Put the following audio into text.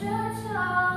church